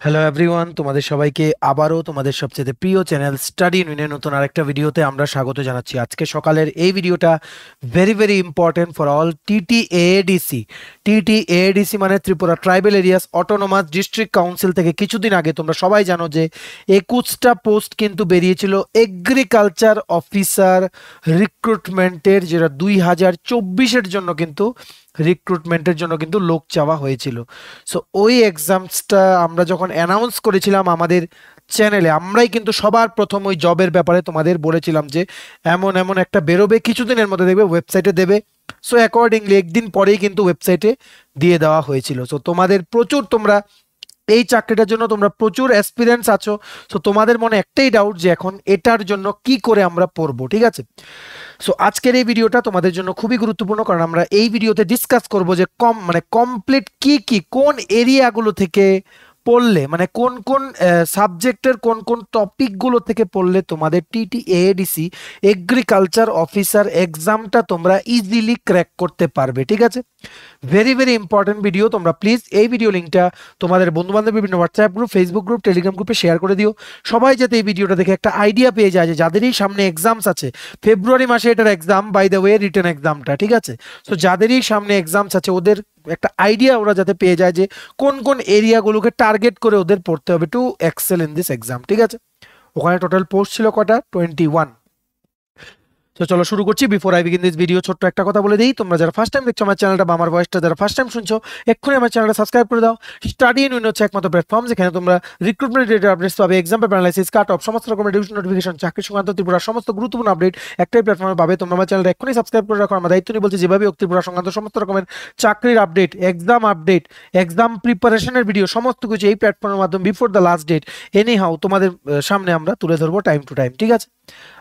Hello everyone তোমাদের সবাইকে আবারও তোমাদের সবচেয়ে প্রিয় চ্যানেল স্টাডি ইউনিয়নে নতুন আরেকটা ভিডিওতে আমরা স্বাগত জানাচ্ছি। আজকে সকালের এই ভিডিওটা very very important for all TT ADC TT ADC মানে Tripura tribal areas autonomous district council থেকে কিছুদিন আগে তোমরা সবাই জানো যে একুশটা পোস্ট কিন্তু বেরিয়েছিল এগ্রিকালচার অফিসার রিক্রুটমেন্টের যেটা দুই হাজার চব্বিশের জন্য কিন্তু রিক্রুটমেন্টের জন্য কিন্তু লোক চাওয়া হয়েছিল। সো ওই এক্সামসটা আমরা যখন অ্যানাউন্স করেছিলাম আমাদের চ্যানেলে আমরাই কিন্তু সবার প্রথম ওই জবের ব্যাপারে তোমাদের বলেছিলাম যে, এমন এমন একটা বেরোবে, কিছুদিনের মধ্যে দেখবে ওয়েবসাইটে দেবে। সো অ্যাকর্ডিংলি একদিন পরেই কিন্তু ওয়েবসাইটে দিয়ে দেওয়া হয়েছিল। সো তোমাদের প্রচুর তোমরা এই চাকরিটার জন্য তোমরা প্রচুর এক্সপিরিয়েন্স আছো। সো তোমাদের মনে একটাই ডাউট যে এখন এটার জন্য কি করে আমরা পড়ব, ঠিক আছে? সো আজকের এই ভিডিওটা তোমাদের জন্য খুবই গুরুত্বপূর্ণ, কারণ আমরা এই ভিডিওতে ডিসকাস করব যে কম মানে কমপ্লিট কি কি, কোন এরিয়াগুলো থেকে পড়লে মানে কোন কোন সাবজেক্টের কোন কোন টপিকগুলো থেকে পড়লে তোমাদের টিটি এডিসি এগ্রিকালচার অফিসার এক্সামটা তোমরা ইজিলি ক্র্যাক করতে পারবে, ঠিক আছে? ভেরি ভেরি ইম্পর্টেন্ট ভিডিও তোমরা প্লিজ এই ভিডিও লিঙ্কটা তোমাদের বন্ধুবান্ধব বিভিন্ন WhatsApp group Facebook group Telegram গ্রুপে শেয়ার করে দিও। সবাই যাতে এই ভিডিওটা দেখে একটা আইডিয়া পেয়ে যায় যে যাদেরই সামনে এক্সামস আছে ফেব্রুয়ারি মাসে এটার exam by the way return এক্সামটা ঠিক আছে? সো যাদেরই সামনে এক্সামস আছে, ওদের একটা আইডিয়া ওরা যাতে পেয়ে যায় যে কোন কোন এরিয়াগুলোকে টার্গেট করে ওদের পড়তে হবে to excel in this exam ঠিক আছে? ওখানে টোটাল পোস্ট ছিল কটা? টোয়েন্টি ওয়ান তো চলো শুরু করছি। Before I begin this video ছোট্ট একটা কথা বলে দিই। তোমরা যারা ফার্স্ট টাইম দেখছ আমার চ্যানেলটা বা আমার ভয়েসটা যারা ফার্স্ট টাইম শুনছো, এক্ষুনি আমার চ্যানেলটা সাবস্ক্রাইব করে দাও। স্টাডি ইন হচ্ছে একমাত্র প্ল্যাটফর্ম যেখানে তোমরা রিক্রুটমেন্ট রিলেটেড আপডেটস পাবে exam paper analysis cut off সমস্ত রকমের ডিভিশন নোটিফিকেশন চাকরি সংক্রান্ত ত্রিপুরার সমস্ত গুরুত্বপূর্ণ আপডেট একটাই প্ল্যাটফর্মে পাবে। তোমরা আমার চ্যানেলটা এক্ষুনি সাবস্ক্রাইব করে রাখো। আমার দায়িত্ব নিয়ে বলছি, যেভাবে ত্রিপুরা সংক্রান্ত সমস্ত রকমের চাকরির আপডেট এক্সাম আপডেট এক্সাম প্রিপারেশনের ভিডিও সমস্ত কিছু এই প্ল্যাটফর্মের মাধ্যমে before the last date anyhow তোমাদের সামনে আমরা তুলে ধরবো টাইম টু টাইম ঠিক আছে?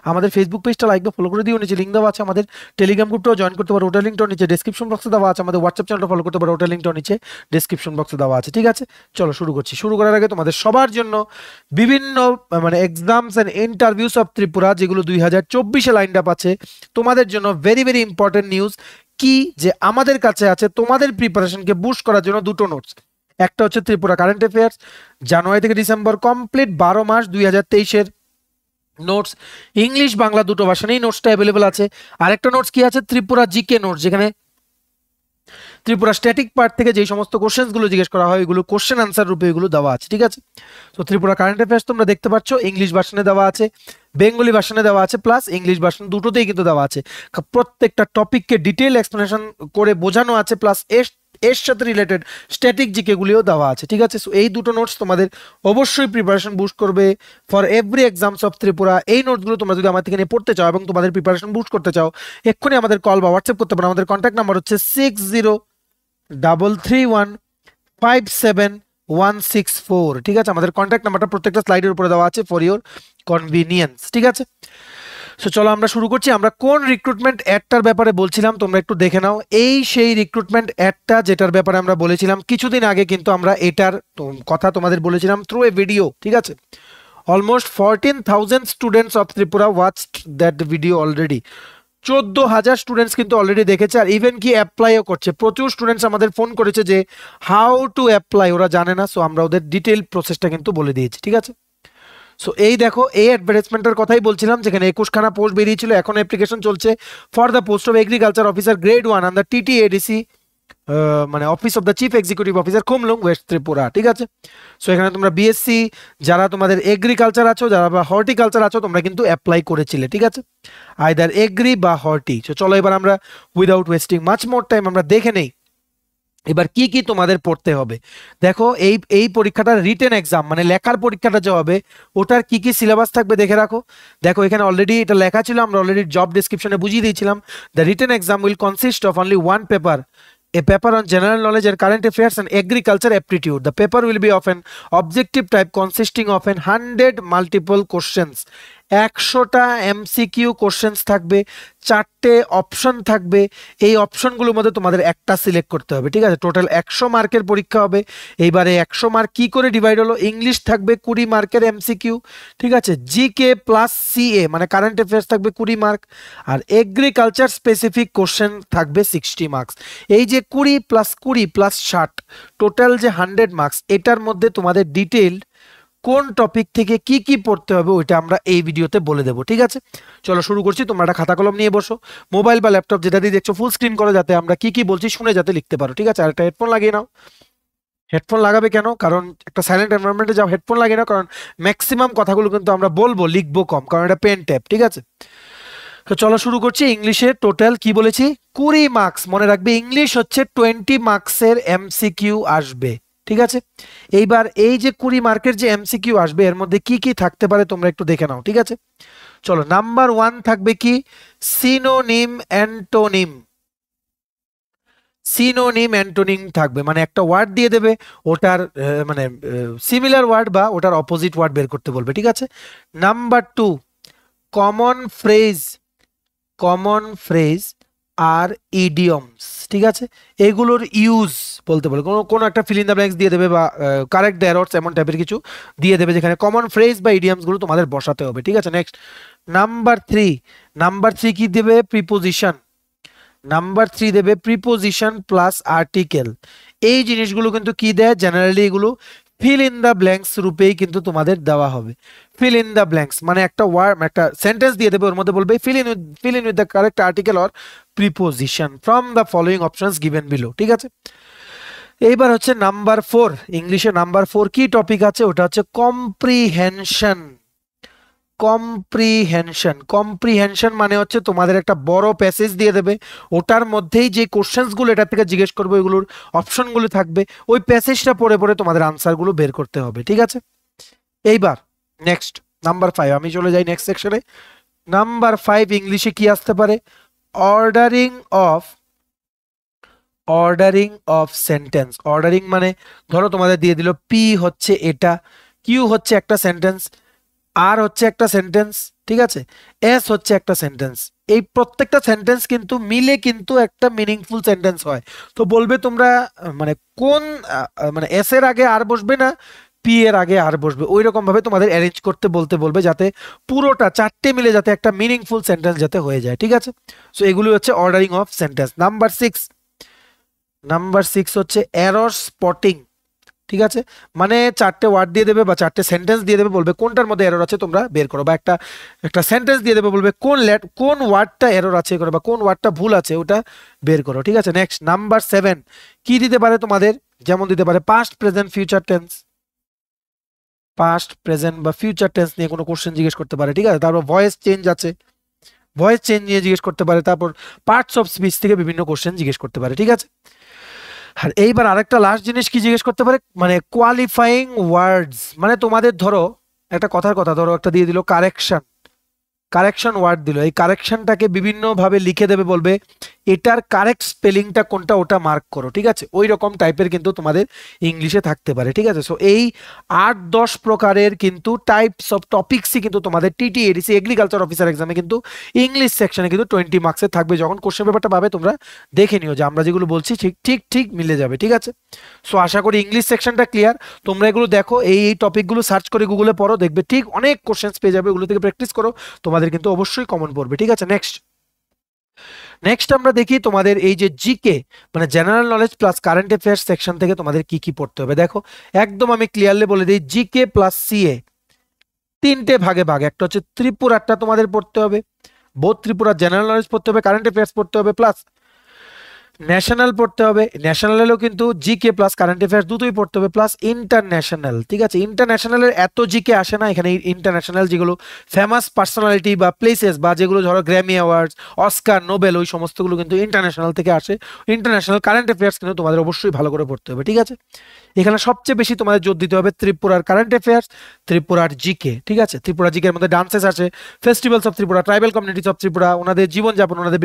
আমাদের ফেসবুক পেজটা লাইক বা ফলো করে দিও নিচে লিঙ্ক দেওয়া আছে আমাদের টেলিগ্রাম গ্রুপটাও জয়েন করতে পারো। ওটার লিঙ্কটাও নিচে ডিসক্রিপশন বক্সে দেওয়া আছে। আমাদের হোয়াটসঅ্যাপ চ্যানেলটা ফলো করতে পারো। ওটার লিঙ্কটাও নিচে ডিসক্রিপশন বক্সে দেওয়া আছে। ঠিক আছে? চলো, শুরু করছি। শুরু করার আগে তোমাদের সবার জন্য বিভিন্ন মানে exams and interviews of Tripura, যেগুলো দুই হাজার চব্বিশে লাইন আপ আছে, তোমাদের জন্য ভেরি ভেরি ইম্পর্টেন্ট নিউজ কি? যে আমাদের কাছে আছে তোমাদের প্রিপারেশনকে বুস্ট করার জন্য দুটো নোটস একটা হচ্ছে ত্রিপুরা কারেন্ট অ্যাফেয়ার্স জানুয়ারি থেকে ডিসেম্বর কমপ্লিট বারো মাস দুই হাজার তেইশের নোটস ইংলিশ বাংলা দুটো ভাষানেই নোটসটা অ্যাভেলেবেল আছে। আরেকটা নোটস কি আছে? ত্রিপুরা জিকে নোটস যেখানে ত্রিপুরা স্ট্যাটিক পার্ট থেকে যে সমস্ত কোশ্চেন্সগুলো জিজ্ঞেস করা হয়, এগুলো কোশ্চেন আনসার রূপে এগুলো দেওয়া আছে, ঠিক আছে? তো ত্রিপুরা কারেন্ট অ্যাফেয়ার্স তোমরা দেখতে পাচ্ছ ইংলিশ ভার্সনে দেওয়া আছে বেঙ্গলি ভার্সনে দেওয়া আছে প্লাস ইংলিশ ভার্সন দুটোতেই কিন্তু দেওয়া আছে। প্রত্যেকটা টপিককে ডিটেল এক্সপ্লেনেশন করে বোঝানো আছে প্লাস এর এর সাথে রিলেটেড স্ট্যাটিক জিকেগুলিও দেওয়া আছে, ঠিক আছে? সো এই দুটো নোটস তোমাদের অবশ্যই প্রিপারেশন বুস্ট করবে for every exams of Tripura. এই নোটসগুলো তোমরা যদি আমার থেকে নিয়ে পড়তে চাও এবং তোমাদের প্রিপারেশন বুস্ট করতে চাও, এক্ষুনি আমাদের কল বা হোয়াটসঅ্যাপ করতে পারো। আমাদের কন্ট্যাক্ট নাম্বার হচ্ছে six zero double three one five seven one six four ঠিক আছে? আমাদের কন্ট্যাক্ট নাম্বারটা প্রত্যেকটা স্লাইডের উপরে দেওয়া আছে ফর ইউর কনভিনিয়েন্স ঠিক আছে? সো চলো আমরা শুরু করছি। আমরা কোন রিক্রুটমেন্ট অ্যাডটার ব্যাপারে বলছিলাম, তোমরা একটু দেখে নাও। এই সেই রিক্রুটমেন্ট অ্যাডটা যেটার ব্যাপারে আমরা বলেছিলাম কিছুদিন আগে কিন্তু আমরা এটার কথা তোমাদের বলেছিলাম থ্রু এ ভিডিও ঠিক আছে? Almost fourteen thousand students of Tripura watch that video already চোদ্দ হাজার স্টুডেন্টস কিন্তু অলরেডি দেখেছে আর ইভেন কি অ্যাপ্লাইও করছে। প্রচুর স্টুডেন্টস আমাদের ফোন করেছে যে হাউ টু অ্যাপ্লাই ওরা জানে না। সো আমরা ওদের ডিটেল প্রসেসটা কিন্তু বলে দিয়েছি, ঠিক আছে? সো এই দেখো, এই অ্যাডভার্টাইজমেন্টের কথাই বলছিলাম, যেখানে একুশখানা পোস্ট বেরিয়েছিল, এখন অ্যাপ্লিকেশন চলছে for the post of agriculture officer grade one under TT ADC মানে office of the chief executive officer Khumulwng west Tripura ঠিক আছে? সো এখানে তোমরা বিএসসি যারা তোমাদের এগ্রিকালচার আছো, যারা বা হর্টিকালচার আছো, তোমরা কিন্তু অ্যাপ্লাই করেছিলে, ঠিক আছে? আইদার এগ্রি বা হর্টি সো চলো এবার আমরা without wasting much more time আমরা দেখে নেই। এবার কি কি তোমাদের পড়তে হবে? দেখো, এই এই পরীক্ষাটা রিটেন এক্সাম মানে লেখার পরীক্ষাটা যে হবে, ওটার কি কি সিলেবাস থাকবে দেখে রাখো। দেখো, এখানে অলরেডি এটা লেখা ছিল, আমরা অলরেডি জব ডিসক্রিপশনে বুঝিয়ে দিয়েছিলাম। The written exam will consist of only one paper a paper on general knowledge and current affairs and agriculture aptitude. The paper will be of an objective type consisting of an 100 multiple questions. একশোটা MCQ questions থাকবে, চারটে option থাকবে, এই অপশনগুলোর মধ্যে তোমাদের একটা select করতে হবে, ঠিক আছে? টোটাল একশো মার্কের পরীক্ষা হবে, এইবারে একশো মার্ক কী করে ডিভাইড হলো? ইংলিশ থাকবে কুড়ি মার্কের এমসিকিউ ঠিক আছে? জি কে প্লাস সিএ মানে কারেন্ট অ্যাফেয়ার্স থাকবে কুড়ি মার্ক, আর এগ্রিকালচার স্পেসিফিক কোশ্চেন থাকবে সিক্সটি মার্কস এই যে কুড়ি প্লাস কুড়ি প্লাস ষাট টোটাল যে হান্ড্রেড মার্কস এটার মধ্যে তোমাদের ডিটেল কোন টপিক থেকে কি কি পড়তে হবে ওইটা আমরা এই ভিডিওতে বলে দেবো, ঠিক আছে? চলো শুরু করছি, তোমরা একটা খাতা কলম নিয়ে বসো। মোবাইল বা ল্যাপটপ যেটা দিয়ে দেখছ ফুল স্ক্রিন করে যাতে আমরা কি কি বলছি, শুনে যাতে লিখতে পারো, ঠিক আছে? আর একটা হেডফোন লাগিয়ে নাও। হেডফোন লাগাবে কেন? কারণ একটা সাইলেন্ট এনভায়রনমেন্টে যাও হেডফোন লাগিয়ে নাও, কারণ ম্যাক্সিমাম কথাগুলো কিন্তু আমরা বলব, লিখব কম, কারণ এটা পেন ট্যাপ ঠিক আছে? তো চলো শুরু করছি ইংলিশে টোটাল কি বলেছি? কুড়ি মার্কস মনে রাখবে ইংলিশ হচ্ছে টোয়েন্টি মার্কসের এমসিকিউ আসবে। ঠিক আছে? এইবার এই যে কুড়ি মার্কের যে এমসিকিউ আসবে, এর মধ্যে কি কি থাকতে পারে তোমরা একটু দেখে নাও, ঠিক আছে? চলো নাম্বার ওয়ান থাকবে কি? সিনোনিম অ্যান্টোনিম সিনোনিম অ্যান্টোনিম থাকবে মানে একটা ওয়ার্ড দিয়ে দেবে, ওটার মানে সিমিলার ওয়ার্ড বা ওটার অপোজিট ওয়ার্ড বের করতে বলবে, ঠিক আছে? Number two common phrase common phrase আর ইডিয়মস ঠিক আছে? এগুলোর ইউজ বলতে বলে কোনো কোনো একটা ফিল দ্য ব্ল্যাঙ্কস দিয়ে দেবে বা কারেক্ট দ্য এরর্স এমন টাইপের কিছু দিয়ে দেবে যেখানে কমন ফ্রেজ বা ইডিয়ামসগুলো তোমাদের বসাতে হবে, ঠিক আছে? Next number three number three কি দেবে? প্রিপোজিশন নাম্বার থ্রি দেবে প্রিপোজিশন প্লাস আর্টিকেল এই জিনিসগুলো কিন্তু কি দেয়? জেনারেলি এগুলো ফিল ইন দ্য ব্ল্যাঙ্কস রূপেই কিন্তু তোমাদের দেওয়া হবে। ফিল ইন দ্য ব্ল্যাঙ্কস মানে একটা ওয়ার্ড একটা সেন্টেন্স দিয়ে দেবে, ওর মধ্যে বলবে fill in with fill in with the correct article or preposition from the following options given below ঠিক আছে? এইবার হচ্ছে নাম্বার ফোর ইংলিশে নাম্বার ফোর কি টপিক আছে? ওটা হচ্ছে কম্প্রিহেনশন কম্প্রিহেনশন কম্প্রিহেনশন মানে হচ্ছে তোমাদের একটা বড় প্যাসেজ দিয়ে দেবে। ওটার মধ্যেই যে কোশ্চেন্সগুলো এটা থেকে জিজ্ঞেস করবে, ওইগুলোর অপশনগুলো থাকবে। ওই প্যাসেজটা পড়ে পড়ে তোমাদের আনসারগুলো বের করতে হবে, ঠিক আছে? এইবার নেক্সট নাম্বার ফাইভ আমি চলে যাই নেক্সট সেকশনে নাম্বার ফাইভ ইংলিশে কি আসতে পারে? Ordering of ordering of sentence ordering মানে ধরো তোমাদের দিয়ে দিল পি হচ্ছে এটা কিউ হচ্ছে একটা সেন্টেন্স আর হচ্ছে একটা সেন্টেন্স ঠিক আছে? এস হচ্ছে একটা সেন্টেন্স এই প্রত্যেকটা সেন্টেন্স কিন্তু মিলে কিন্তু একটা মিনিংফুল সেন্টেন্স হয়। তো বলবে তোমরা মানে কোন মানে এস এর আগে আর বসবে না পি এর আগে আর বসবে। ওই রকম ভাবে তোমাদের অ্যারেঞ্জ করতে, বলতে বলবে যাতে পুরোটা, চারটে মিলে যাতে একটা মিনিংফুল সেন্টেন্স যাতে হয়ে যায়, ঠিক আছে? সো এগুলি হচ্ছে ordering of sentence number six number six হচ্ছে এরর স্পটিং ঠিক আছে? মানে চারটে ওয়ার্ড দিয়ে দেবে বা চারটে সেন্টেন্স দিয়ে দেবে বলবে কোনটার মধ্যে এরর আছে তোমরা বের করো বা একটা একটা সেন্টেন্স দিয়ে দেবে বলবে কোন লেট কোন ওয়ার্ডটা এরর আছে করো বা কোন ওয়ার্ডটা ভুল আছে ওটা বের করো, ঠিক আছে? নেক্সট নাম্বার সেভেন কি দিতে পারে তোমাদের? যেমন দিতে পারে past present future tense past present বা ফিউচার টেন্স নিয়ে কোনো কোশ্চেন জিজ্ঞেস করতে পারে, ঠিক আছে? তারপর ভয়েস চেঞ্জ আছে। ভয়েস চেঞ্জ নিয়ে জিজ্ঞেস করতে পারে, তারপর পার্টস অফ স্পিচ থেকে বিভিন্ন কোশ্চেন জিজ্ঞেস করতে পারে, ঠিক আছে? আর এইবার আরেকটা লাস্ট জিনিস কি জিজ্ঞেস করতে পারে? মানে কোয়ালিফাইং ওয়ার্ডস মানে তোমাদের ধরো, একটা কথার কথা, ধরো একটা দিয়ে দিল কারেকশন কারেকশন ওয়ার্ড দিল। এই কারেকশনটাকে বিভিন্নভাবে লিখে দেবে বলবে এটার কারেক্ট স্পেলিংটা কোনটা ওটা মার্ক করো, ঠিক আছে? ওই রকম টাইপের কিন্তু তোমাদের ইংলিশে থাকতে পারে, ঠিক আছে? সো এই আট দশ প্রকারের কিন্তু টাইপস অফ টপিক্সই কিন্তু তোমাদের টিটি এডিসি এগ্রিকালচার অফিসার এক্সামে কিন্তু ইংলিশ সেকশনে কিন্তু টোয়েন্টি মার্কসের থাকবে। যখন কোশ্চেন পেপারটা পাবে, তোমরা দেখে নিও যে আমরা যেগুলো বলছি, ঠিক ঠিক ঠিক মিলে যাবে, ঠিক আছে? সো আশা করি ইংলিশ সেকশনটা ক্লিয়ার তোমরা এগুলো দেখো, এই এই টপিকগুলো সার্চ করে গুগলে পড়ো, দেখবে ঠিক অনেক কোশ্চেন্স পেয়ে যাবে। ওগুলো থেকে প্র্যাকটিস করো, তোমাদের কিন্তু অবশ্যই কমন পড়বে, ঠিক আছে? নেক্সট নেক্সট আমরা দেখি তোমাদের এই যে জিকে মানে general knowledge plus current affairs section থেকে তোমাদের কি কি পড়তে হবে। দেখো, একদম আমি ক্লিয়ারলি বলে দিই জিকে প্লাস সিএ তিনটে ভাগে ভাগ, একটা হচ্ছে ত্রিপুরাটা তোমাদের পড়তে হবে বোধ ত্রিপুরা জেনারেল নলেজ পড়তে হবে কারেন্ট অ্যাফেয়ার্স পড়তে হবে প্লাস ন্যাশনাল পড়তে হবে, ন্যাশনালেরও কিন্তু জিকে প্লাস কারেন্ট অ্যাফেয়ার্স দুটোই পড়তে হবে প্লাস ইন্টারন্যাশনাল ঠিক আছে? ইন্টারন্যাশনালের এত জিকে আসে না, এখানে ইন্টারন্যাশনাল যেগুলো ফেমাস পার্সোনালিটি বা প্লেসেস বা যেগুলো ধরো গ্র্যামি অ্যাওয়ার্ডস অস্কার নোবেল ওই সমস্তগুলো কিন্তু ইন্টারন্যাশনাল থেকে আসে। ইন্টারন্যাশনাল কারেন্ট অ্যাফেয়ার্স কিন্তু তোমাদের অবশ্যই ভালো করে পড়তে হবে, ঠিক আছে? এখানে সবচেয়ে বেশি তোমাদের জোর দিতে হবে ত্রিপুরার কারেন্ট অ্যাফেয়ার্স ত্রিপুরার জিকে ঠিক আছে? ত্রিপুরা জিকের মধ্যে ডান্সেস আছে festivals of Tripura tribal communities of Tripura, ওনাদের জীবনযাপন, ওনাদের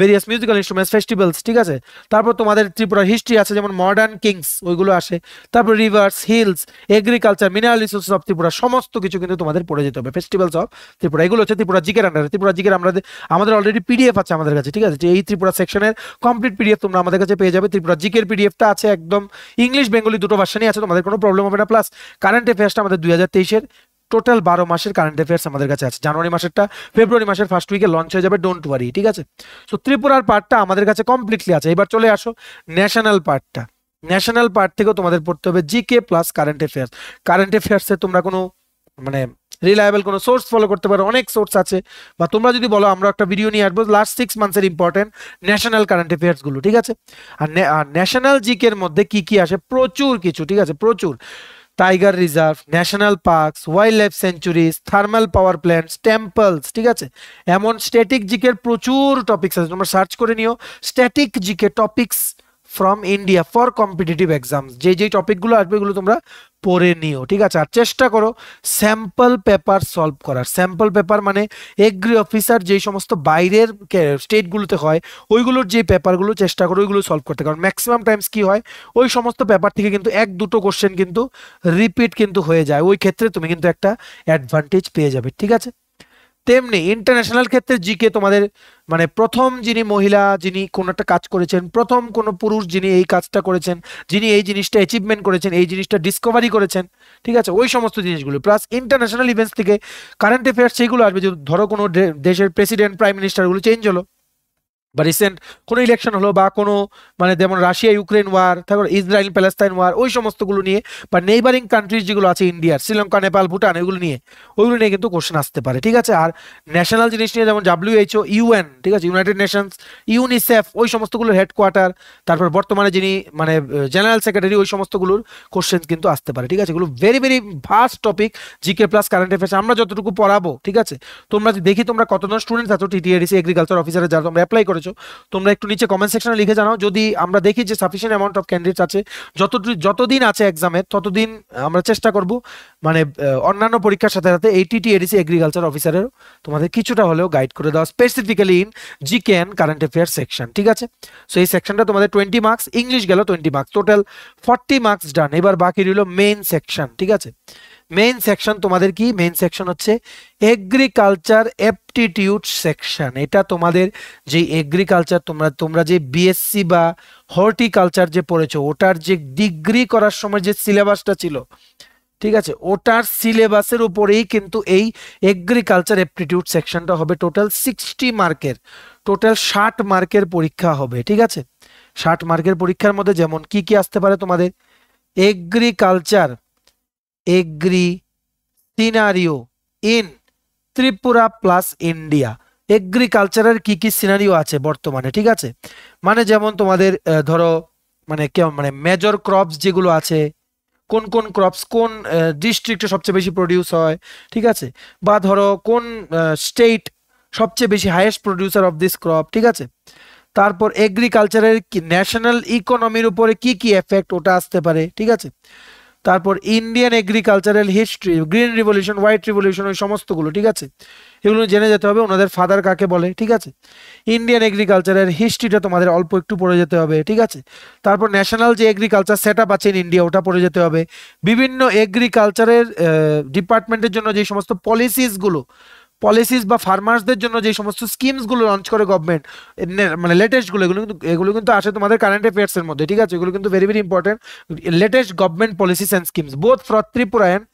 ভেরিয়াস মিউজিক্যাল ইনস্ট্রুমেন্টস ফেস্টিভ্যালস ঠিক আছে? তারপর তোমাদের ত্রিপুরা হিস্ট্রি আছে, যেমন মডার্ন কিংস ওইগুলো আসে। তারপর rivers hills agriculture mineral resources of Tripura, সমস্ত কিছু কিন্তু তোমাদের পড়ে যেতে হবে। ফেস্টিভ্যালস অফ ত্রিপুরা, এগুলো হচ্ছে ত্রিপুরা জিকের আন্ডারে ত্রিপুরা জিকের আমাদের আমাদের অলরেডি পিডিএফ আছে আমাদের কাছে, ঠিক আছে? এই ত্রিপুরা সেকশনের কমপ্লিট পিডিএফ তোমরা আমাদের কাছে পেয়ে যাবে। ত্রিপুরা জিকের পিডিএফটা আছে একদম ইংলিশ বেঙ্গলি দুটো ভার্সানই আছে, তোমাদের কোনো প্রবলেম হবে না। প্লাস কারেন্ট অ্যাফেয়ার্সটা আমাদের দুই হাজার তেইশের টোটাল বারো মাসের কারেন্ট অ্যাফেয়ার্স আমাদের কাছে আছে। জানুয়ারি মাসেরটা ফেব্রুয়ারি মাসের ফার্স্ট উইকে লঞ্চ হয়ে যাবে ডোন্ট ওয়ারি ঠিক আছে? সো ত্রিপুরার পার্টটা আমাদের কাছে কমপ্লিটলি আছে। এবার চলে আসো ন্যাশনাল পার্টটা ন্যাশনাল পার্ট থেকেও তোমাদের পড়তে হবে GK plus current affairs current অ্যাফেয়ার্সে তোমরা কোনো মানে রিলায়েবল কোনো সোর্স ফলো করতে পারো, অনেক সোর্স আছে। বা তোমরা যদি বলো, আমরা একটা ভিডিও নিয়ে আসব লাস্ট সিক্স মান্থসের ইম্পর্টেন্ট ন্যাশনাল কারেন্ট অ্যাফেয়ার্সগুলো ঠিক আছে? আর ন্যাশনাল জিকের মধ্যে কি কি আসে? প্রচুর কিছু, ঠিক আছে? প্রচুর। Tiger reserve national parks wildlife sanctuaries thermal power plants temples ঠিক আছে? এমন স্ট্যাটিক জিকের প্রচুর টপিক্স আছে। তোমরা সার্চ করে নিও। Static GK topics from India for competitive exams যে যে টপিকগুলো আসবে, এগুলো তোমরা পড়ে নিও, ঠিক আছে? আর চেষ্টা করো স্যাম্পল পেপার সলভ করার। স্যাম্পল পেপার মানে এগ্রি অফিসার যেই সমস্ত বাইরের স্টেটগুলোতে হয়, ওইগুলোর যে পেপারগুলো চেষ্টা করো, ওইগুলো সলভ করতে। কারণ ম্যাক্সিমাম টাইমস কি হয়? ওই সমস্ত পেপার থেকে কিন্তু এক দুটো কোশ্চেন কিন্তু রিপিট কিন্তু হয়ে যায়। ওই ক্ষেত্রে তুমি কিন্তু একটা অ্যাডভান্টেজ পেয়ে যাবে, ঠিক আছে? তেমনি ইন্টারন্যাশনাল ক্ষেত্রে জিকে তোমাদের মানে প্রথম যিনি মহিলা, যিনি কোনো একটা কাজ করেছেন, প্রথম কোনো পুরুষ যিনি এই কাজটা করেছেন, যিনি এই জিনিসটা অ্যাচিভমেন্ট করেছেন, এই জিনিসটা ডিসকভারি করেছেন, ঠিক আছে? ওই সমস্ত জিনিসগুলো প্লাস ইন্টারন্যাশনাল ইভেন্টস থেকে কারেন্ট অ্যাফেয়ার্স সেইগুলো আসবে, যে ধরো কোনো দেশের প্রেসিডেন্ট প্রাইম মিনিস্টারগুলো চেঞ্জ হলো। বা রিসেন্ট কোনো ইলেকশন হলো বা কোনো মানে যেমন রাশিয়া ইউক্রেন ওয়ার তারপর ইসরায়েল প্যালেস্তাইন ওয়ার ওই সমস্তগুলো নিয়ে বা নেইবারিং কান্ট্রিজ যেগুলো আছে ইন্ডিয়ার শ্রীলঙ্কা, নেপাল, ভুটান, এগুলো নিয়ে, ওইগুলো নিয়ে কিন্তু কোশ্চেন আসতে পারে, ঠিক আছে? আর ন্যাশনাল জিনিস নিয়ে যেমন ডাব্লিউএইচও ইউএন ঠিক আছে? ইউনাইটেড নেশনস ইউনিসেফ ওই সমস্তগুলোর হেডকোয়ার্টার তারপর বর্তমানে যিনি মানে জেনারেল সেক্রেটারি ওই সমস্তগুলোর কোশ্চেন কিন্তু আসতে পারে, ঠিক আছে? এগুলো very very fast topic GK plus current affairs আমরা যতটুকু পড়াবো, ঠিক আছে? তোমরা দেখি তোমরা কতজন স্টুডেন্ট আছো টিটিএডিসি এগ্রিকালচার অফিসারে যারা তোমরা অ্যাপ্লাই করেছ। তোমরা একটু নিচে কমেন্ট সেকশনে লিখে জানাও। যদি আমরা দেখি যে সাফিসিয়েন্ট অ্যামাউন্ট অফ ক্যান্ডিডেটস আছে যত যতদিন আছে এক্সামের ততদিন আমরা চেষ্টা করব মানে অন্যান্য পরীক্ষার সাথে সাথে এই টিটি এডিসি এগ্রিকালচার অফিসারের তোমাদের কিছুটা হলেও গাইড করে দেওয়া specifically in GK and current affair section ঠিক আছে? সো এই সেকশনটা তোমাদের টোয়েন্টি মার্কস ইংলিশ গেল twenty marks total forty marks done এবার বাকি রইল মেইন সেকশন ঠিক আছে? মেইন সেকশন তোমাদের কি? মেইন সেকশন হচ্ছে এগ্রিকালচার অ্যাপটিটিউড সেকশন এটা তোমাদের যে এগ্রিকালচার তোমরা তোমরা যে বিএসসি বা হর্টিকালচার যে পড়েছো, ওটার যে ডিগ্রি করার সময় যে সিলেবাসটা ছিল, ঠিক আছে? ওটার সিলেবাসের উপরেই কিন্তু এই এগ্রিকালচার অ্যাপটিটিউড সেকশনটা হবে। টোটাল সিক্সটি মার্কের টোটাল ষাট মার্কের পরীক্ষা হবে, ঠিক আছে? ষাট মার্কের পরীক্ষার মধ্যে যেমন কি কি আসতে পারে তোমাদের? Agriculture agri scenario in Tripura plus India. এগ্রিকালচারের কি কি সিনারিও আছে বর্তমানে, ঠিক আছে? মানে যেমন তোমাদের ধরো মানে কেমন মানে মেজর ক্রপস যেগুলো আছে, কোন কোন ক্রপস কোন ডিস্ট্রিক্টে সবচেয়ে বেশি প্রডিউস হয়, ঠিক আছে? বা ধরো, কোন স্টেট সবচেয়ে বেশি highest producer of this crop ঠিক আছে? তারপর এগ্রিকালচারের ন্যাশনাল ইকোনমির উপরে কি কি এফেক্ট ওটা আসতে পারে, ঠিক আছে? তারপর Indian agricultural history green revolution white revolution ওই সমস্তগুলো, ঠিক আছে? এগুলো জেনে যেতে হবে, ওনাদের ফাদার কাকে বলে, ঠিক আছে? ইন্ডিয়ান এগ্রিকালচারের হিস্ট্রিটা তোমাদের অল্প একটু পড়ে যেতে হবে, ঠিক আছে? তারপর ন্যাশনাল যে এগ্রিকালচার সেট আপ আছে ইন ইন্ডিয়া ওটা পড়ে যেতে হবে। বিভিন্ন এগ্রিকালচারের ডিপার্টমেন্টের জন্য যে সমস্ত পলিসিসগুলো পলিসিস বা ফার্মার্সদের জন্য যে সমস্ত স্কিমসগুলো লঞ্চ করে গভর্নমেন্ট মানে লেটেস্টগুলো এগুলো কিন্তু এগুলো কিন্তু আসে তোমাদের কারেন্ট অ্যাফেয়ার্সের মধ্যে, ঠিক আছে? এগুলো কিন্তু very very important latest government policies and schemes both for Tripura and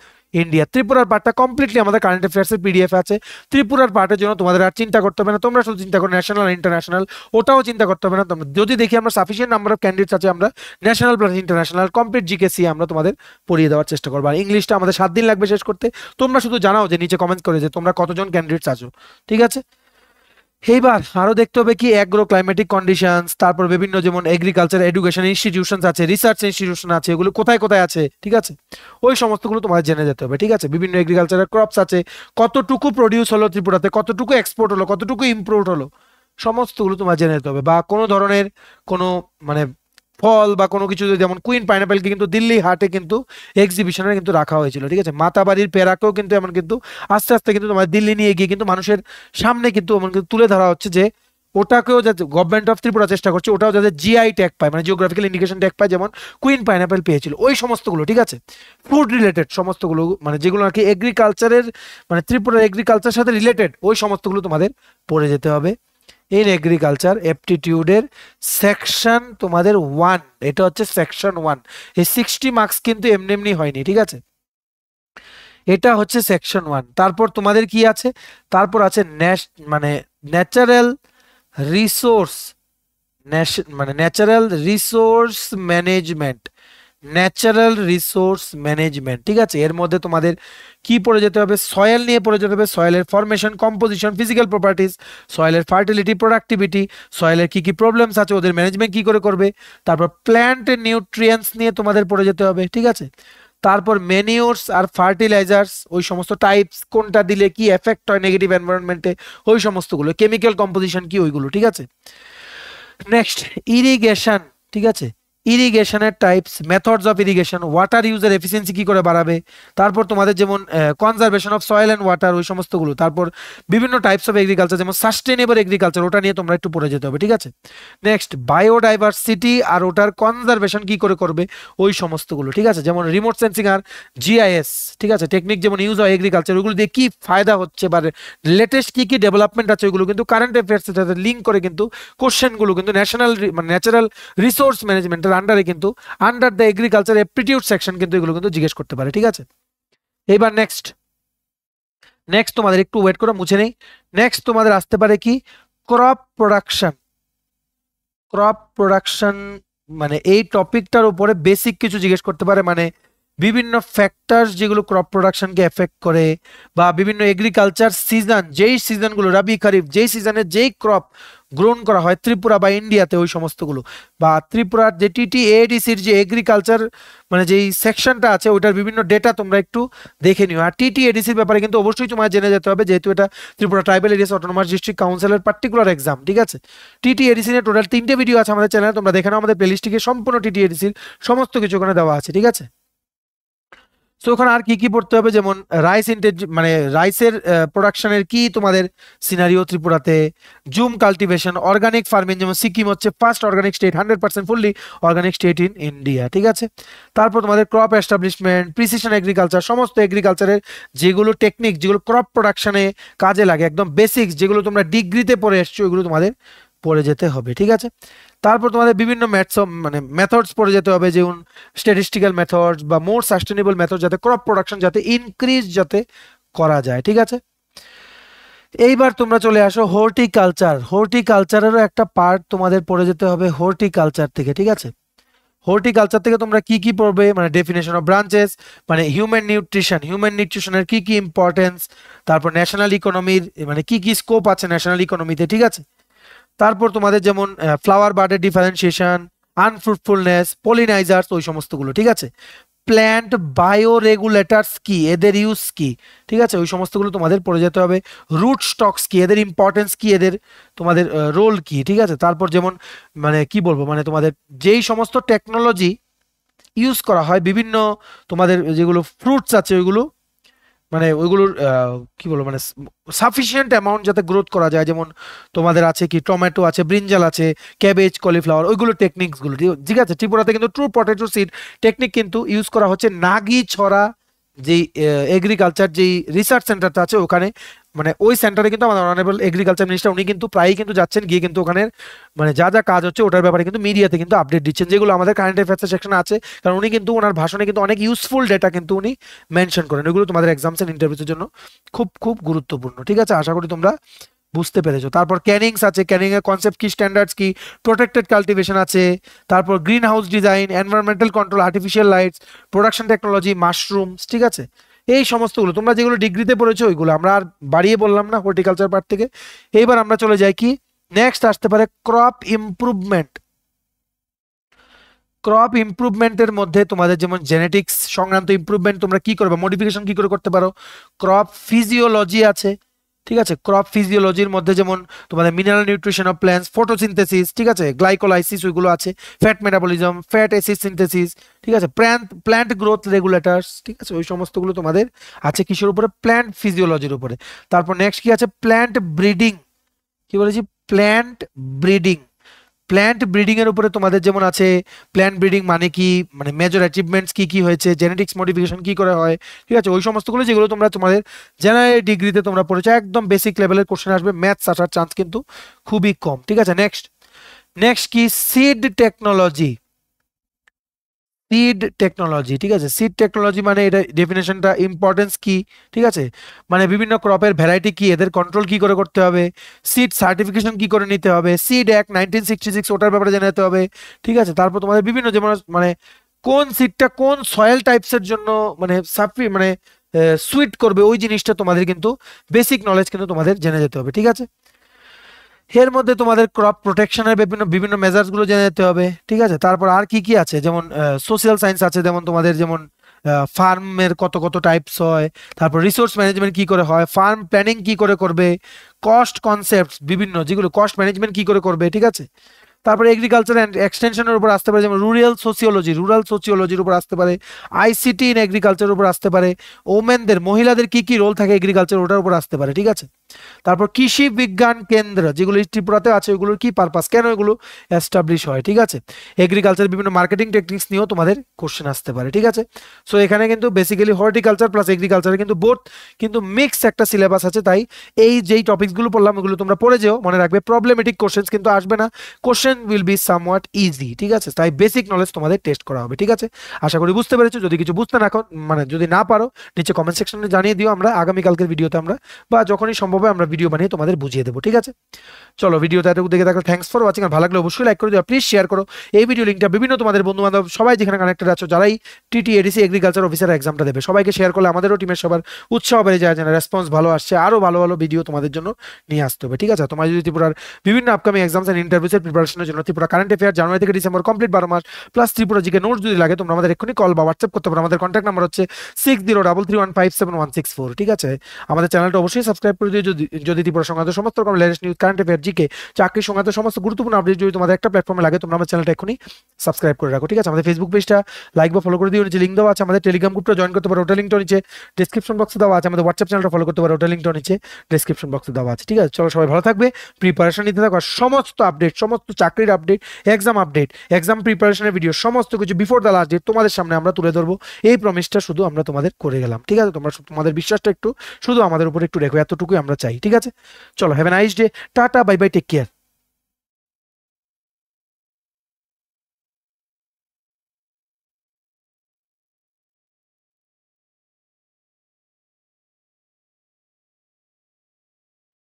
India ত্রিপুরার পার্টটা কমপ্লিটলি আমাদের কারেন্ট অ্যাফেয়ার্সের পিডিএফ আছে। ত্রিপুরার পার্টের জন্য তোমাদের আর চিন্তা করতে হবে না। তোমরা শুধু চিন্তা করো ন্যাশনাল ইন্টারন্যাশনাল ওটাও চিন্তা করতে হবে না। তোমরা যদি দেখি আমরা সাফিসিয়েন্ট নাম্বার অফ ক্যান্ডিডেটস আছে, আমরা national plus international complete GKC আমরা তোমাদের পড়িয়ে দেওয়ার চেষ্টা করব। আর ইংলিশটা আমাদের সাত দিন লাগবে শেষ করতে। তোমরা শুধু জানাও যে, নিচে কমেন্ট করে যে তোমরা কতজন ক্যান্ডিডেটস আছো। ঠিক আছে? এইবার আরও দেখতে হবে কি অ্যাগ্রো ক্লাইমেটিক কন্ডিশনস তারপর বিভিন্ন যেমন এগ্রিকালচার এডুকেশন ইনস্টিটিউশন আছে রিসার্চ ইনস্টিটিউশন আছে, এগুলো কোথায় কোথায় আছে, ঠিক আছে? ওই সমস্তগুলো তোমাদের জেনে যেতে হবে, ঠিক আছে? বিভিন্ন এগ্রিকালচারের ক্রপস আছে, কতটুকু প্রডিউস হলো ত্রিপুরাতে, কতটুকু এক্সপোর্ট হলো, কতটুকু ইম্পোর্ট হলো, সমস্তগুলো তোমার জেনে যেতে হবে বা কোনো ধরনের কোনো মানে ফল বা কোনো কিছু যেমন কুইন পাইনাপেলকে কিন্তু দিল্লি হাটে কিন্তু এক্সিবিশনে কিন্তু রাখা হয়েছিল, ঠিক আছে? মাতাবাড়ির পেরাকেও কিন্তু এমন কিন্তু আস্তে আস্তে কিন্তু তোমার দিল্লি নিয়ে গিয়ে কিন্তু মানুষের সামনে কিন্তু এমন কিন্তু তুলে ধরা হচ্ছে যে ওটাকেও যাতে গভর্নমেন্ট অফ ত্রিপুরা চেষ্টা করছে, ওটাও যাতে জিআই ট্যাগ পায় মানে জিওগ্রাফিক্যাল ইন্ডিকেশন ট্যাগ পায়, যেমন কুইন পাইনাপেল পেয়েছিল। ওই সমস্তগুলো, ঠিক আছে? ফুড রিলেটেড সমস্তগুলো মানে যেগুলো আর কি এগ্রিকালচারের মানে ত্রিপুরার এগ্রিকালচার সাথে রিলেটেড ওই সমস্তগুলো তোমাদের পড়ে যেতে হবে। ইন এগ্রিকালচার অ্যাপটিটিউডের সেকশন তোমাদের ওয়ান এটা হচ্ছে সেকশন ওয়ান এই সিক্সটি মার্কস কিন্তু এমনি এমনি হয়নি, ঠিক আছে? এটা হচ্ছে সেকশন ওয়ান তারপর তোমাদের কি আছে? তারপর আছে মানে ন্যাচারাল রিসোর্স মানে natural resource management natural resource management, ঠিক আছে? এর মধ্যে তোমাদের কি পড়ে যেতে হবে? সয়েল নিয়ে পড়ে যেতে হবে। সয়েলের ফরমেশন কম্পোজিশন ফিজিক্যাল প্রপার্টিস সয়েলের ফার্টিলিটি প্রোডাক্টিভিটি সয়েলের কি কি প্রবলেমস আছে, ওদের ম্যানেজমেন্ট কি করে করবে? তারপর প্ল্যান্ট নিউট্রিয়েন্টস নিয়ে তোমাদের পড়ে যেতে হবে, ঠিক আছে? তারপর মেনিওরস আর ফার্টিলাইজার্স ওই সমস্ত টাইপস কোনটা দিলে কি এফেক্ট হয় নেগেটিভ এনভায়রনমেন্টে ওই সমস্তগুলো কেমিক্যাল কম্পোজিশন কি ওইগুলো, ঠিক আছে? নেক্সট ইরিগেশন ঠিক আছে? ইরিগেশনের types methods of irrigation water ইউজের এফিসিয়েন্সি কী করে বাড়াবে, তারপর তোমাদের যেমন conservation of soil and water ওই সমস্তগুলো, তারপর বিভিন্ন টাইপস অফ এগ্রিকালচার যেমন সাস্টেনেবল এগ্রিকালচার ওটা নিয়ে তোমরা একটু পড়ে যেতে হবে, ঠিক আছে? নেক্সট বায়োডাইভার্সিটি আর ওটার কনজারভেশন কী করে করবে, ওই সমস্তগুলো, ঠিক আছে? যেমন রিমোট সেন্সিং আর জিআইএস ঠিক আছে? টেকনিক যেমন ইউজ হয় এগ্রিকালচার ওগুলো দিয়ে কী ফায়দা হচ্ছে বা লেটেস্ট কী কী ডেভেলপমেন্ট আছে ওইগুলো কিন্তু কারেন্ট অ্যাফেয়ার্সের সাথে লিঙ্ক করে কিন্তু কোশ্চেনগুলো কিন্তু ন্যাশনাল মানে ন্যাচারাল রিসোর্স ম্যানেজমেন্টের আন্ডারে কিন্তু under the agriculture aptitude section কিন্তু এগুলো কিন্তু জিজ্ঞেস করতে পারে, ঠিক আছে? এইবার নেক্সট নেক্সট তোমাদের একটু ওয়েট করে, মুছে নেই। নেক্সট তোমাদের আসতে পারে কি? ক্রপ প্রোডাকশন ক্রপ প্রোডাকশন মানে এই টপিকটার উপরে বেসিক কিছু জিজ্ঞেস করতে পারে মানে বিভিন্ন ফ্যাক্টরস যেগুলো ক্রপ প্রোডাকশনকে এফেক্ট করে বা বিভিন্ন এগ্রিকালচার সিজন যেই সিজনগুলো রাবি খারিফ, যেই সিজনে যেই ক্রপ গ্রোন করা হয়, ত্রিপুরা বা ইন্ডিয়াতে ওই সমস্তগুলো। বা ত্রিপুরার যে টিটি এডিসির যে এগ্রিকালচার মানে যেই সেকশনটা আছে, ওইটার বিভিন্ন ডেটা তোমরা একটু দেখে নিও। আর টিটি এডিসির ব্যাপারে কিন্তু অবশ্যই তোমার জেনে যেতে হবে, যেহেতু এটা Tripura tribal areas autonomous district কাউন্সিলের পার্টিকুলার এক্সাম ঠিক আছে? টিটি এডিসি নিয়ে টোটাল তিনটে ভিডিও আছে আমাদের চ্যানেলে তোমরা দেখে নাও, আমাদের প্লেলিস্টটিকে সম্পূর্ণ টিটি এডিসির সমস্ত কিছু ওখানে দেওয়া আছে, ঠিক আছে? সো ওখানে আর কি কি পড়তে হবে? যেমন রাইস ইন্টেজ মানে রাইসের প্রোডাকশনের কি তোমাদের সিনারিও ত্রিপুরাতে? জুম কাল্টিভেশন অর্গানিক ফার্মিং যেমন সিকিম হচ্ছে first organic state hundred percent fully organic state in India ঠিক আছে? তারপর তোমাদের ক্রপ এস্টাবলিশমেন্ট প্রিসিশন এগ্রিকালচার সমস্ত এগ্রিকালচারের যেগুলো টেকনিক যেগুলো ক্রপ প্রোডাকশনে কাজে লাগে, একদম বেসিক্স যেগুলো তোমরা ডিগ্রিতে পড়ে এসছো, ওইগুলো তোমাদের পড়ে যেতে হবে, ঠিক আছে? তারপর তোমাদের বিভিন্ন ম্যাথস মানে মেথডস পড়ে যেতে হবে, যেমন স্ট্যাটিস্টিক্যাল মেথডস বা মোর সাস্টেনেবল মেথড যাতে ক্রপ প্রোডাকশন যাতে ইনক্রিজ যাতে করা যায়, ঠিক আছে? এইবার তোমরা চলে আসো হর্টিকালচার হর্টিকালচারেরও একটা পার্ট তোমাদের পড়ে যেতে হবে হর্টিকালচার থেকে, ঠিক আছে? হর্টিকালচার থেকে তোমরা কি কি পড়বে মানে ডেফিনেশন অফ ব্রাঞ্চেস মানে হিউম্যান নিউট্রিশন হিউম্যান নিউট্রিশনের কি কি ইম্পর্টেন্স তারপর ন্যাশনাল ইকোনমির মানে কি কি স্কোপ আছে ন্যাশনাল ইকোনমিতে ঠিক আছে? তারপর তোমাদের যেমন ফ্লাওয়ার বার্ডের ডিফারেন্সিয়েশন আনফ্রুটফুলনেস পলিনাইজার্স ওই সমস্তগুলো, ঠিক আছে? প্ল্যান্ট বায়ো রেগুলেটার্স কি? এদের ইউজ কি? ঠিক আছে? ওই সমস্তগুলো তোমাদের পড়ে যেতে হবে। রুট স্টকস কি? এদের ইম্পর্টেন্স কি? এদের, তোমাদের রোল কি? ঠিক আছে? তারপর যেমন মানে কি বলব? মানে তোমাদের যেই সমস্ত টেকনোলজি ইউজ করা হয়, বিভিন্ন তোমাদের যেগুলো ফ্রুটস আছে, ওইগুলো মানে ওইগুলোর কি বলব মানে সাফিসিয়েন্ট অ্যামাউন্ট যাতে গ্রোথ করা যায়। যেমন তোমাদের আছে কি টমেটো আছে ব্রিঞ্জাল আছে ক্যাবেজ কলিফ্লাওয়ার ওইগুলো টেকনিক্সগুলো ঠিক আছে? ত্রিপুরাতে কিন্তু ট্রু পটেটো সিড টেকনিক কিন্তু ইউজ করা হচ্ছে নাগি ছড়া যেই এগ্রিকালচার যেই রিসার্চ সেন্টারটা আছে ওখানে। মানে ওই সেন্টারে কিন্তু আমাদের অনারেবল এগ্রিকালচার মিনিস্টার উনি কিন্তু প্রায়ই কিন্তু যাচ্ছেন, গিয়ে কিন্তু ওখানে মানে যা যা কাজ হচ্ছে ওটার ব্যাপারে কিন্তু মিডিয়াতে কিন্তু আপডেট দিচ্ছেন, যেগুলো আমাদের কারেন্ট অ্যাফেয়ার্সের সেকশনে আছে। কারণ উনি কিন্তু ওনার ভাষণে কিন্তু অনেক ইউজফুল ডেটা কিন্তু উনি মেনশন করেন। ওইগুলো তোমাদের এক্সামস এন্ড ইন্টারভিউর জন্য খুব খুব গুরুত্বপূর্ণ, ঠিক আছে? আশা করি তোমরা বুঝতে পেরেছ। তারপর ক্যানিংস আছে ক্যানিং এর কনসেপ্ট কি স্ট্যান্ডার্ডস কি প্রোটেক্টেড কাল্টিভেশন আছে, তারপর green house design environmental control artificial lights production technology mushrooms ঠিক আছে? এই সমস্তগুলো, তোমরা যেগুলো ডিগ্রিতে পড়েছো ওইগুলো। আমরা আর বাড়িয়ে বললাম না হর্টিকালচার পার্ট থেকে। এইবার আমরা চলে যাই কি? নেক্সট আসতে পারে ক্রপ ইম্প্রুভমেন্ট ক্রপ ইম্প্রুভমেন্টের মধ্যে তোমাদের যেমন জেনেটিক্স সংক্রান্ত ইম্প্রুভমেন্ট তোমরা কি করবে মডিফিকেশন কি করে করতে পারো? ক্রপ ফিজিওলজি আছে। ঠিক আছে? ক্রপ ফিজিওলজির মধ্যে যেমন তোমাদের mineral nutrition of plants photosynthesis ঠিক আছে? গ্লাইকোলাইসিস ওইগুলো আছে। Fat metabolism fat acid synthesis ঠিক আছে? প্ল্যান্ট প্ল্যান্ট গ্রোথ রেগুলেটার্স ঠিক আছে? ওই সমস্তগুলো তোমাদের আছে কিসের উপরে? প্ল্যান্ট ফিজিওলজির উপরে। তারপর নেক্সট কি আছে? প্ল্যান্ট ব্রিডিং কি বলেছি? প্ল্যান্ট ব্রিডিং প্ল্যান্ট ব্রিডিংয়ের উপরে তোমাদের যেমন আছে প্ল্যান্ট ব্রিডিং মানে কি? মানে মেজর অ্যাচিভমেন্টস কী কী হয়েছে? জেনেটিক্স মডিফিকেশন কী করে হয়? ঠিক আছে? ওই সমস্তগুলো যেগুলো তোমরা তোমাদের জেনারেল ডিগ্রিতে তোমরা পড়েছো, একদম বেসিক লেভেলের কোশ্চেন আসবে। ম্যাথস আসার চান্স কিন্তু খুবই কম। ঠিক আছে? নেক্সট নেক্সট কি? সিড টেকনোলজি সিড টেকনোলজি ঠিক আছে? সিড টেকনোলজি মানে এটা ডেফিনেশনটা ইম্পর্টেন্স কি? ঠিক আছে? মানে বিভিন্ন ক্রপের ভ্যারাইটি কি? এদের কন্ট্রোল কি করে করতে হবে? সিড সার্টিফিকেশন কি করে নিতে হবে? Seed act nineteen sixty six ওটার ব্যাপারে জেনে যেতে হবে। ঠিক আছে? তারপর তোমাদের বিভিন্ন যেমন মানে কোন সিডটা কোন সয়েল টাইপসের জন্য মানে সাফি মানে সুইট করবে, ওই জিনিসটা তোমাদের কিন্তু বেসিক নলেজ কিন্তু তোমাদের জেনে যেতে হবে। ঠিক আছে? এর মধ্যে তোমাদের ক্রপ প্রোটেকশনের বিভিন্ন বিভিন্ন মেজার্সগুলো জেনে যেতে হবে, ঠিক আছে? তারপর আর কি কি আছে? যেমন সোশ্যাল সায়েন্স আছে, যেমন তোমাদের যেমন ফার্মের কত কত টাইপস হয়, তারপর রিসোর্স ম্যানেজমেন্ট কি করে হয় ফার্ম প্ল্যানিং কি করে করবে কস্ট কনসেপ্ট বিভিন্ন, যেগুলো কস্ট ম্যানেজমেন্ট কি করে করবে, ঠিক আছে? তারপরে এগ্রিকালচার অ্যান্ড এক্সটেনশনের উপর আসতে পারে, যেমন রুরাল সোসিওলজি রুরাল সোসিওলজির উপর আসতে পারে আইসিটি ইন এগ্রিকালচারের উপর আসতে পারে ওমেনদের মহিলাদের কি কি রোল থাকে এগ্রিকালচার ওটার উপর আসতে পারে, ঠিক আছে? তারপর কৃষি বিজ্ঞান কেন্দ্র, যেগুলো ত্রিপুরাতে আছে ওগুলোর কি পারপাস কেন এগুলো এস্টাবলিশ হয়? ঠিক আছে? এগ্রিকালচার বিভিন্ন মার্কেটিং টেকনিক্স নিয়েও তোমাদের কোশ্চেন আসতে পারে, ঠিক আছে? সো এখানে কিন্তু বেসিক্যালি হর্টিকালচার প্লাস এগ্রিকালচার কিন্তু বোথ কিন্তু মিক্স একটা সিলেবাস আছে, তাই এই যেই টপিকসগুলো পড়লাম, ওগুলো তোমরা পড়ে যেও, মনে রাখবে প্রবলেমেটিক কোশ্চেন কিন্তু আসবে না। Question will be somewhat easy ঠিক আছে? তাই বেসিক নলেজ তোমাদের টেস্ট করা হবে, ঠিক আছে? আশা করি বুঝতে পেরেছ। যদি কিছু বুঝতে না মানে যদি না পারো, নিচে কমেন্ট সেকশনে জানিয়ে দিও আমরা। আগামীকালকের ভিডিওতে আমরা বা যখনই সম্ভব হবে, আমরা ভিডিও বানিয়ে তোমাদের বুঝিয়ে দেবো, ঠিক আছে? চলো, ভিডিওটা এতটুকু দেখে থাকলে থ্যাংকস ফর ওয়াচিং আর ভালো লাগলে অবশ্যই লাইক করে দিও প্লিজ শেয়ার করো। এই ভিডিও লিঙ্কটা বিভিন্ন তোমাদের বন্ধু বান্ধব সবাই যেখানে কানেক্টেড আছো, যারাই টিটি এডিসি এগ্রিকালচার অফিসার এক্সামটা দেবে, সবাইকে শেয়ার করলে আমাদেরও টিমের সবার উৎসাহ বেড়ে যায়, যেন রেসপন্স ভালো আসছে আরও ভালো ভালো ভিডিও তোমাদের জন্য নিয়ে আসতে হবে, ঠিক আছে? তোমার যদি ত্রিপুরার বিভিন্ন আপকামিং এক্সামস অ্যান্ড ইন্টারভিউসের প্রিপারেশনের জন্য ত্রিপুরা কারেন্ট অ্যাফেয়ার জানুয়ারি থেকে ডিসেম্বর কমপ্লিট বারো মাস প্লাস ত্রিপুরা জিকে নোট যদি লাগে, তোমরা আমাদের এক্ষুনি কল বা হোয়াটসঅ্যাপ করতে পারো, আমাদের কন্ট্যাক্ট নাম্বার হচ্ছে six zero double three one five seven one six four ঠিক আছে? আমাদের চ্যানেলটা অবশ্যই সাবস্ক্রাইব করে দিও যদি যদি ত্রিপুরা সংক্রান্ত সমস্ত রকম latest news current affair GK চাকরি সংক্রান্ত সমস্ত গুরুত্বপূর্ণ আপডেট যদি তোমাদের একটা প্ল্যাটফর্মে লাগে, তোমরা আমার চ্যানেলটা এখনই সাবস্ক্রাইব করে রাখো, ঠিক আছে? আমাদের ফেসবুক পেজটা লাইক বা ফলো করে দিও, নিচে লিঙ্ক দেওয়া আছে, আমাদের টেলিগ্রাম গ্রুপটা জয়েন করতে পারো ওটা লিঙ্কটা নিচে ডিসক্রিপশন বক্সে দেওয়া আছে, আমাদের হোয়াটসঅ্যাপ চ্যানেলটা ফলো করতে পারো ওটা লিঙ্কটা নিচে ডিসক্রিপশন বক্সে দেওয়া আছে, ঠিক আছে? চলো সবাই ভালো থাকবে প্রিপারেশন নিতে থাকো সমস্ত আপডেট সমস্ত চাকরির আপডেট এক্সাম আপডেট এক্সাম প্রিপারেশনের ভিডিও সমস্ত কিছু বিফোর দ্য লাস্ট ডেট তোমাদের সামনে আমরা তুলে ধরবো, এই প্রমিসটা শুধু আমরা তোমাদের করে গেলাম, ঠিক আছে? তোমরা তোমাদের বিশ্বাসটা একটু, শুধু আমাদের উপর একটু রেখো, এতটুকুই আমরা চাই ঠিক আছে? চলো have a nice day tata bye bye take care